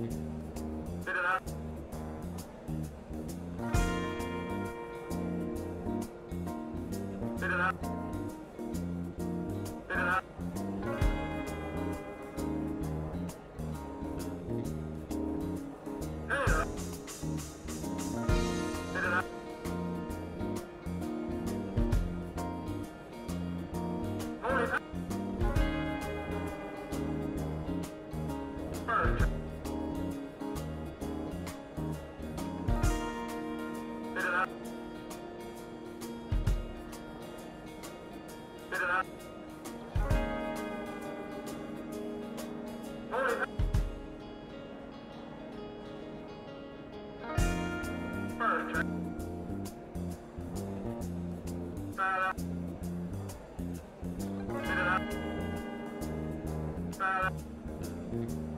Spit First.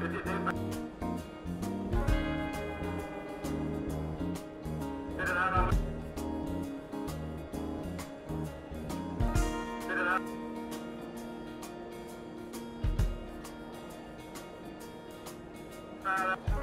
Spit it Para...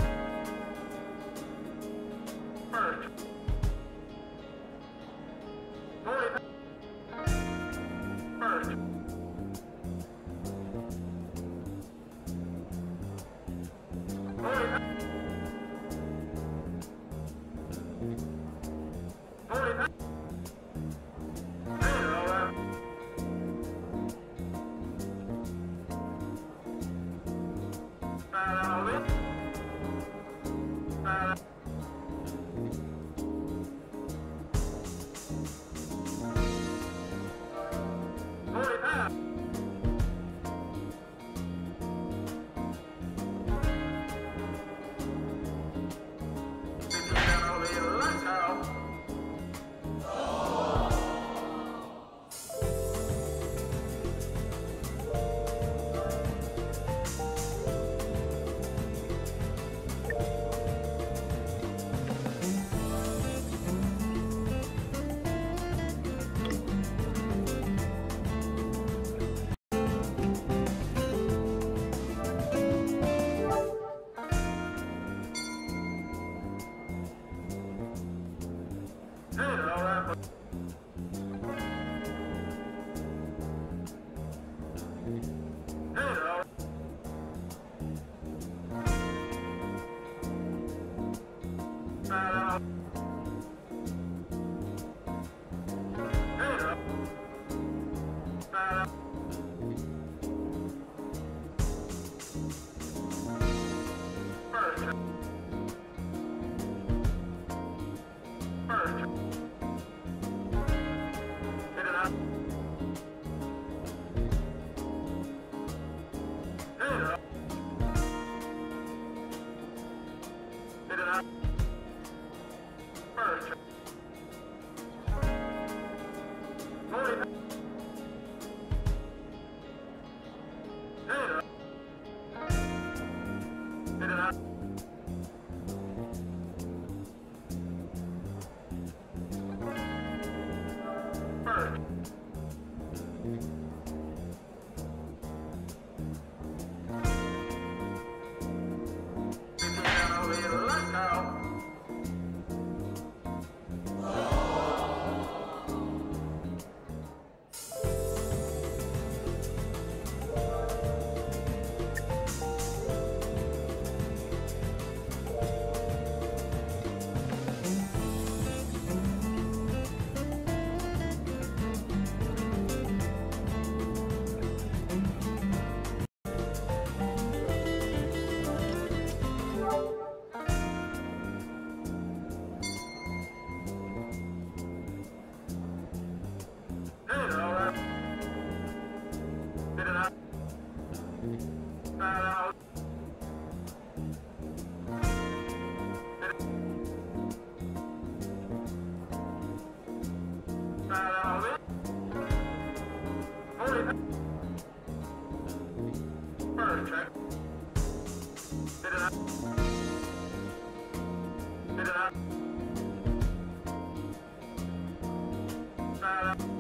Bye.